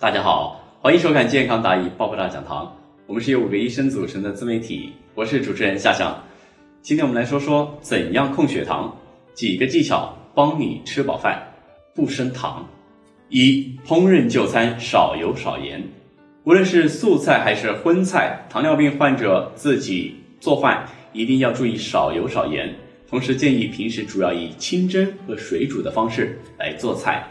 大家好，欢迎收看健康答疑爆破大讲堂。我们是由五个医生组成的自媒体，我是主持人夏夏。今天我们来说说怎样控血糖，几个技巧帮你吃饱饭不升糖。一、烹饪就餐少油少盐，无论是素菜还是荤菜，糖尿病患者自己做饭一定要注意少油少盐。同时建议平时主要以清蒸和水煮的方式来做菜，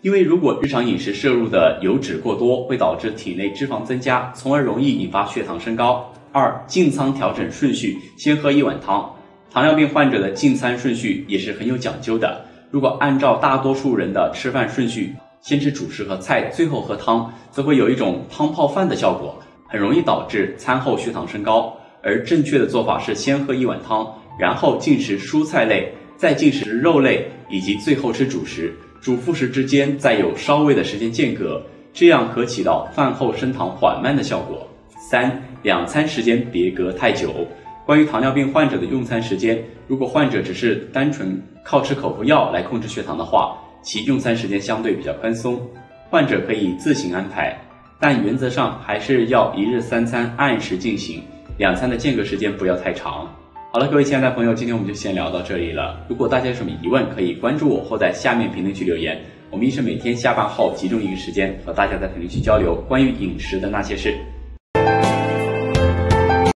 因为如果日常饮食摄入的油脂过多，会导致体内脂肪增加，从而容易引发血糖升高。二、进餐调整顺序，先喝一碗汤。糖尿病患者的进餐顺序也是很有讲究的，如果按照大多数人的吃饭顺序，先吃主食和菜，最后喝汤，则会有一种汤泡饭的效果，很容易导致餐后血糖升高。而正确的做法是先喝一碗汤。然后进食蔬菜类，再进食肉类，以及最后吃主食，主副食之间再有稍微的时间间隔，这样可起到饭后升糖缓慢的效果。三，两餐时间别隔太久。关于糖尿病患者的用餐时间，如果患者只是单纯靠吃口服药来控制血糖的话，其用餐时间相对比较宽松，患者可以自行安排，但原则上还是要一日三餐按时进行，两餐的间隔时间不要太长。好了，各位亲爱的朋友，今天我们就先聊到这里了。如果大家有什么疑问，可以关注我或在下面评论区留言。我们医生每天下班后集中一个时间和大家在评论区交流关于饮食的那些事。